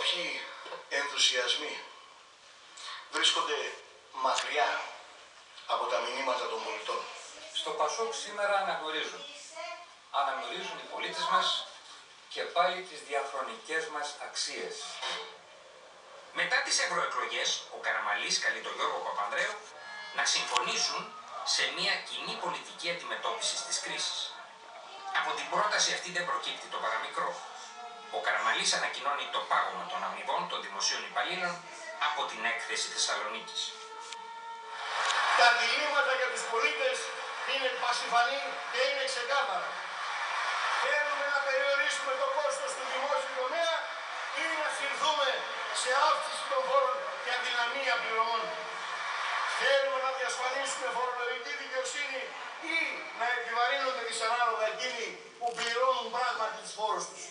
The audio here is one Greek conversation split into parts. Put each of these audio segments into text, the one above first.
όποιοι ενθουσιασμοί βρίσκονται μακριά από τα μηνύματα των πολιτών. Στο Πασόκ σήμερα αναγνωρίζουν. Αναγνωρίζουν οι πολίτες μας και πάλι τις διαχρονικές μας αξίες. Μετά τις ευρωεκλογές, ο Καραμαλής καλεί τον Γιώργο Παπανδρέου να συμφωνήσουν σε μια κοινή πολιτική αντιμετώπιση της κρίσης. Από την πρόταση αυτή δεν προκύπτει το παραμικρό. Ο Καραμαλής ανακοινώνει το πάγωμα των αμοιβών των δημοσίων υπαλλήλων από την έκθεση Θεσσαλονίκης. Τα διλήμματα για τους πολίτες είναι πασιφανή και είναι ξεκάθαρα. Θέλουμε να περιορίσουμε το κόστος του δημόσιου τομέα ή να συρθούμε σε αύξηση των φόρων και αδυναμία πληρωμών. Θέλουμε να διασφαλίσουμε φορολογική δικαιοσύνη ή να επιβαρύνονται δυσανάλογα εκείνοι που πληρώνουν πράγματι τους φόρους τους.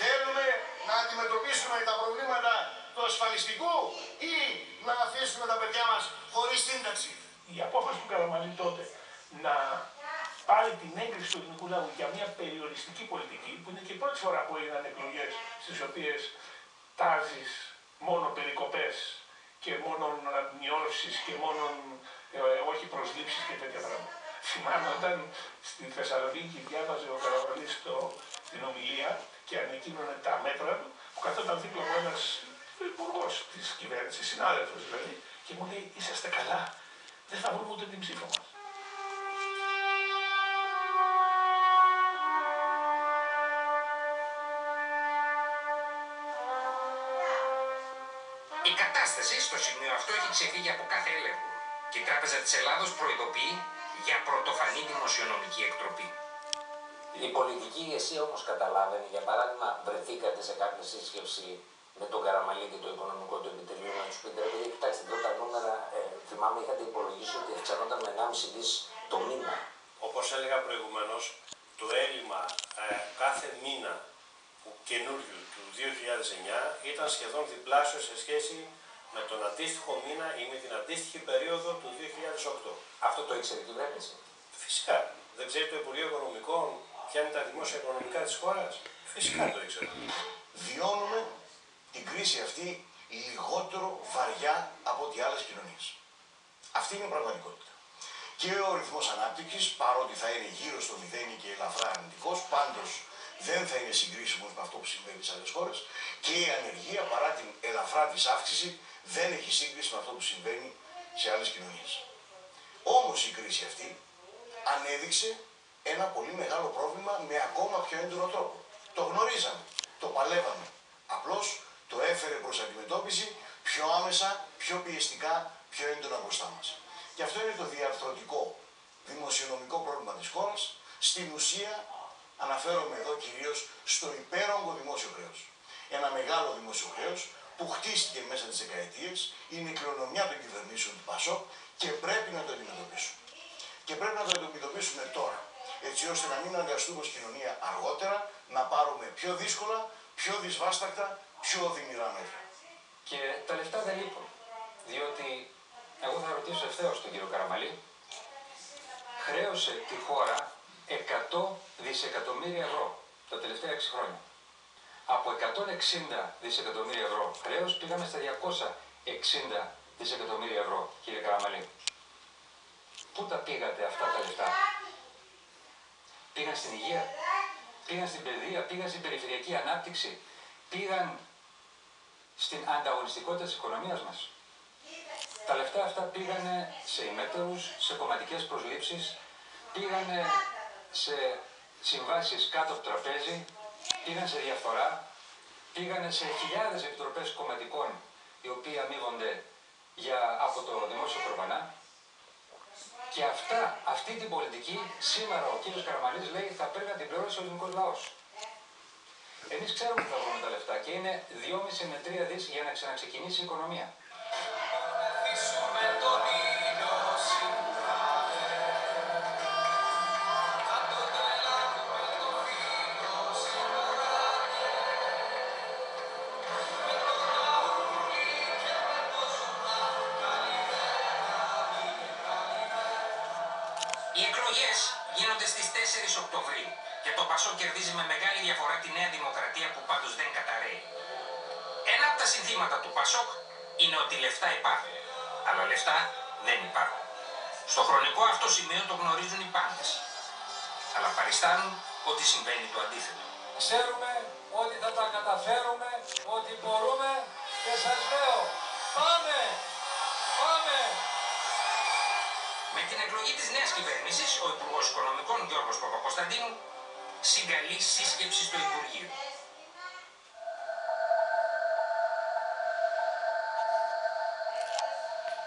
Θέλουμε να αντιμετωπίσουμε τα προβλήματα του ασφαλιστικού ή να αφήσουμε τα παιδιά μας χωρίς σύνταξη. Η απόφαση του Καραμαλή τότε να πάρει την έγκριση του ελληνικού λαού για μια περιοριστική πολιτική, που είναι και η πρώτη φορά που έγιναν εκλογές στις οποίες τάζεις μόνο περικοπές και μόνο μειώσεις και μόνο ε, όχι προσλήψεις και τέτοια πράγματα. Θυμάμαι όταν στη Θεσσαλονίκη διάβαζε ο Καραμαλής την ομιλία και ανακοίνωνε τα μέτρα του, που καθόταν δίπλα από ένας υπουργός της κυβέρνησης, συνάδελφος δηλαδή, και μου λέει: Είσαστε καλά, δεν θα βρούμε ούτε την ψήφο μας. Η κατάσταση στο σημείο αυτό έχει ξεφύγει από κάθε έλεγχο και η Τράπεζα της Ελλάδος προειδοποιεί για πρωτοφανή δημοσιονομική εκτροπή. Η πολιτική ηγεσία όμως καταλάβαινε, για παράδειγμα, βρεθήκατε σε κάποια σύσκεψη με τον Καραμαλή και το οικονομικό του επιτελείο να τους πείτε, επειδή κοιτάξτε εδώ τα νούμερα, ε, θυμάμαι είχατε υπολογίσει ότι αυξανόταν με 1,5 δις το μήνα. Όπως έλεγα προηγουμένως, το έλλειμμα ε, κάθε μήνα που καινούριου του 2009 ήταν σχεδόν διπλάσιο σε σχέση με τον αντίστοιχο μήνα ή με την αντίστοιχη περίοδο του 2008. Αυτό το ήξερε η κυβέρνηση; Φυσικά. Δεν ξέρει το Υπουργείο Οικονομικών ποια είναι τα δημόσια οικονομικά της χώρας. Φυσικά το ήξερε. Βιώνουμε την κρίση αυτή λιγότερο βαριά από ό,τι άλλες κοινωνίες. Αυτή είναι η πραγματικότητα. Και ο ρυθμός ανάπτυξης, παρότι θα είναι γύρω στο μηδέν και ελαφρά αρνητικός, πάντως δεν θα είναι συγκρίσιμος με αυτό που συμβαίνει σε άλλες χώρες και η ανεργία παρά την ελαφρά της αύξηση δεν έχει σύγκριση με αυτό που συμβαίνει σε άλλες κοινωνίες. Όμως η κρίση αυτή ανέδειξε ένα πολύ μεγάλο πρόβλημα με ακόμα πιο έντονο τρόπο. Το γνωρίζαμε, το παλεύαμε. Απλώς το έφερε προς αντιμετώπιση πιο άμεσα, πιο πιεστικά, πιο έντονα μπροστά μας. Και αυτό είναι το διαρθρωτικό δημοσιονομικό πρόβλημα της χώρας. Στην ουσία αναφέρομαι εδώ κυρίως στο υπέρογκο δημόσιο χρέος. Ένα μεγάλο δημόσιο χρέος που χτίστηκε μέσα τις δεκαετίες, είναι η κληρονομιά των κυβερνήσεων του ΠΑΣΟ και πρέπει να το αντιμετωπίσουμε. Και πρέπει να το αντιμετωπίσουμε τώρα, έτσι ώστε να μην αναγκαστούμε ως κοινωνία αργότερα να πάρουμε πιο δύσκολα, πιο δυσβάστακτα, πιο οδυνηρά μέτρα. Και τα λεφτά δεν λείπουν. Διότι εγώ θα ρωτήσω ευθέως τον κύριο Καραμαλή, χρέωσε τη χώρα 100 δισεκατομμύρια ευρώ τα τελευταία 6 χρόνια. Από 160 δισεκατομμύρια ευρώ χρέος πήγαμε στα 260 δισεκατομμύρια ευρώ, κύριε Καραμαλή. Πού τα πήγατε αυτά τα λεφτά; Πήγαν στην υγεία, πήγαν στην παιδεία, πήγαν στην περιφερειακή ανάπτυξη, πήγαν στην ανταγωνιστικότητα της οικονομίας μας. Τα λεφτά αυτά πήγανε σε ημέτερους, σε κομματικές προσλήψεις, πήγανε σε συμβάσεις κάτω από το τραπέζι, πήγαν σε διαφθορά, πήγανε σε χιλιάδες επιτροπές κομματικών οι οποίοι αμείβονται για, από το δημόσιο προπανά. Και αυτά, αυτή την πολιτική σήμερα ο κύριος Καραμαλής λέει θα πρέπει να την πληρώσει ο ελληνικός λαός. Εμείς ξέρουμε που θα βρούμε τα λεφτά και είναι 2,5 με 3 δις για να ξαναξεκινήσει η οικονομία. Οι εκλογές γίνονται στις 4 Οκτωβρίου και το Πασό κερδίζει με μεγάλη διαφορά τη Νέα Δημοκρατία που πάντως δεν καταραίει. Ένα τα συνθήματα του Πασόκ είναι ότι λεφτά υπάρχουν, αλλά λεφτά δεν υπάρχουν. Στο χρονικό αυτό σημείο το γνωρίζουν οι πάντες, αλλά παριστάνουν ότι συμβαίνει το αντίθετο. Ξέρουμε ότι θα τα καταφέρουμε, ότι μπορούμε και σας λέω πάμε, πάμε. Με την εκλογή της νέας κυβέρνησης, ο Υπουργός Οικονομικών Γιώργος Παπακοσταντίνου συγκαλεί σύσκεψη στο Υπουργείο.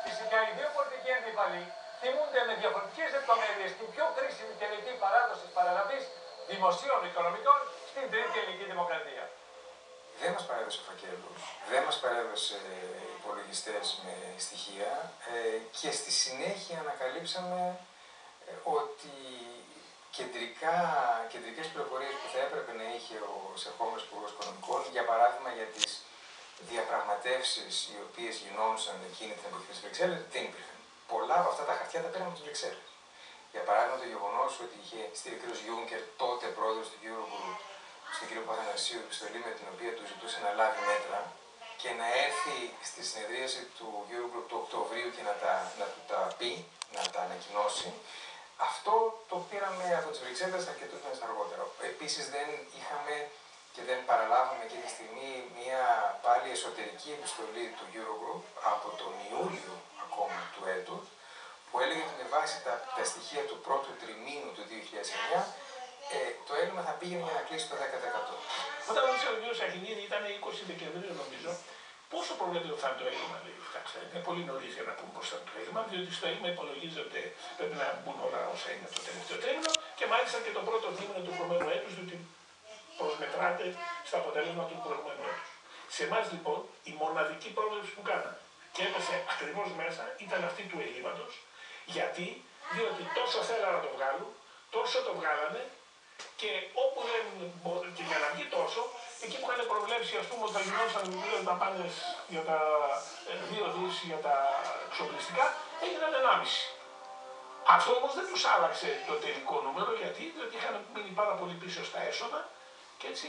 Φυσικά οι δύο πολιτικοί αντίπαλοι θυμούνται με διαφορετικές λεπτομέρειες την πιο κρίσιμη και λεπτή παράδοση της παραλαβής δημοσίων οικονομικών στην Τρίτη Ελληνική Δημοκρατία. Δεν μας παρέδωσε φακέλους, δεν μας παρέδωσε υπολογιστές με στοιχεία ε, και στη συνέχεια ανακαλύψαμε ε, ότι κεντρικά, κεντρικές πληροφορίες που θα έπρεπε να είχε ο εισερχόμενος Υπουργός Οικονομικών, για παράδειγμα για τις διαπραγματεύσεις οι οποίες γινόντουσαν εκείνη την εποχή της Βρυξέλλες, δεν υπήρχαν. Πολλά από αυτά τα χαρτιά τα πήραμε από τις Βρυξέλλες. Για παράδειγμα το γεγονός ότι είχε στείλει ο κ. Γιούγκερ, τότε πρόεδρος του Eurogroup, στον κ. Παθανασίου, επιστολή με την οποία τους ζητούσε να λάβει μέτρα και να έρθει στη συνεδρίαση του Eurogroup του Οκτωβρίου και να, τα, να του τα πει, να τα ανακοινώσει. Αυτό το πήραμε από τις Βρυξέλλες αρκετού μήνε αργότερα. Επίσης δεν είχαμε και δεν παραλάβαμε εκείνη τη στιγμή μια πάλι εσωτερική επιστολή του Eurogroup από τον Ιούλιο ακόμα του έτους, που έλεγε ότι με βάση τα, τα στοιχεία του πρώτου τριμήνου του 2009 ε, το έλλειμμα θα πήγαινε για να κλείσει το 10%. Όταν ρώτησε ο κ. Σαχινίδη, ήταν 20 Δεκεμβρίου νομίζω, πόσο προβλέπετε ότι θα είναι το έλλειμμα, λέει. Φτάξτε, είναι πολύ νωρίς για να πούμε πώ θα είναι το έλλειμμα, διότι στο έλλειμμα υπολογίζεται πρέπει να μπουν όλα όσα είναι το τελευταίο τρίμηνο και μάλιστα και το πρώτο τρίμηνο του προηγούμενου έτους, διότι προσμετράται στο αποτέλεσμα του προηγούμενου έτους. Σε εμάς λοιπόν η μοναδική πρόβλεψη που κάναμε και έπεσε ακριβώς μέσα ήταν αυτή του ελλείμματος, γιατί; Διότι τόσο θέλανε να το βγάλουν, τόσο το βγάλανε και όπου δεν μπο- και για να βγει τόσο, εκεί που είχαν προβλέψει ας πούμε ότι θα γινόταν δύο δαπάνες για τα ε, δύο δις για τα εξοπλιστικά, έγιναν 1,5. Αυτό όμως δεν τους άλλαξε το τελικό νούμερο γιατί, διότι είχαν μείνει πάρα πολύ πίσω στα έσοδα και έτσι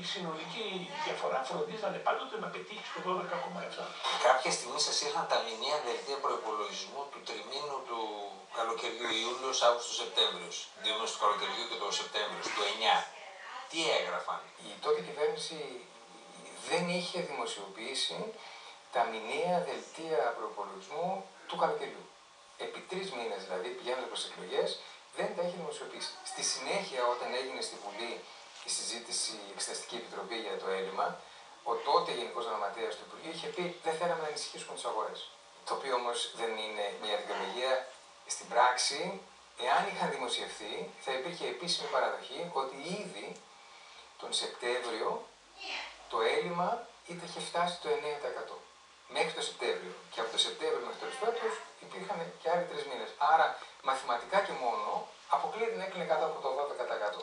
η συνολική διαφορά φροντίζανε πάντοτε να πετύχει στο 12,7. Κάποια στιγμή σας ήρθαν τα μηνύα δελτία προπολογισμού του τριμήνου του καλοκαιριού Ιούλιος, Αύγουστος, Σεπτέμβριος. Δύο μήνε του καλοκαιριού και το Σεπτέμβριος, του 9. Τι έγραφαν; Η τότε κυβέρνηση δεν είχε δημοσιοποιήσει τα μηνύα δελτία προπολογισμού του καλοκαιριού. Επί τρεις μήνες δηλαδή, πηγαίνοντας προς εκλογές, δεν τα είχε δημοσιοποιήσει. Στη συνέχεια, όταν έγινε στη Βουλή η συζήτηση, η Εξεταστική Επιτροπή για το έλλειμμα, ο τότε Γενικός Γραμματέας του Υπουργείου είχε πει δεν θέλαμε να ενισχύσουμε τις αγορές. Το οποίο όμως δεν είναι μια δικαιολογία. Στην πράξη, εάν είχαν δημοσιευθεί, θα υπήρχε επίσημη παραδοχή ότι ήδη τον Σεπτέμβριο το έλλειμμα είτε είχε φτάσει το 9%. Μέχρι το Σεπτέμβριο. Και από το Σεπτέμβριο μέχρι το τέλος του έτους υπήρχαν και άλλοι τρεις μήνες. Άρα, μαθηματικά και μόνο, αποκλείεται να έκλεινε κάτω από το 12%.